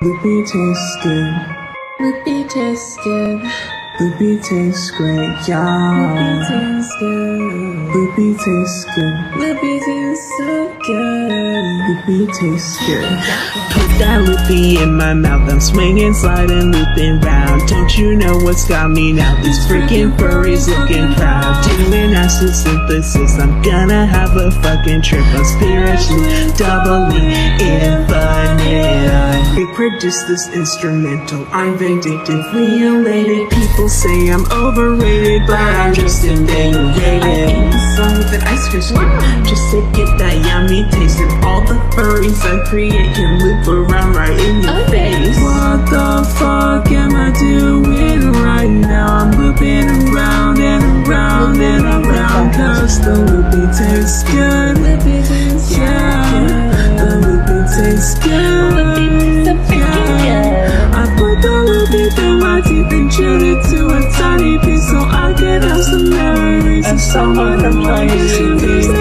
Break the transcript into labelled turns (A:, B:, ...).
A: Loopy tastes good.
B: Loopy tastes good.
A: Loopy tastes great, y'all.
B: Loopy tastes good.
A: Loopy tastes good.
B: Loopy tastes so good.
A: Loopy tastes good.
C: Put that loopy in my mouth, I'm swinging, sliding, looping round. Don't you know what's got me now? These freaking furries looking proud. Doing acid synthesis, I'm gonna have a fucking trip. I'm spiritually, doubly I reproduce this instrumental. I'm vindictively elated. People say I'm overrated, but I'm just invigorated. I ate the song with an ice cream scoop just to get that yummy taste. And all the furries I create can loop around right in your face.
A: What the fuck am I doing right now? I'm looping around and around and around Cause the loopy tastes good Yeah, the loopy tastes good through my teeth and chewed it to a tiny piece So I could have some memories of someone who I used to be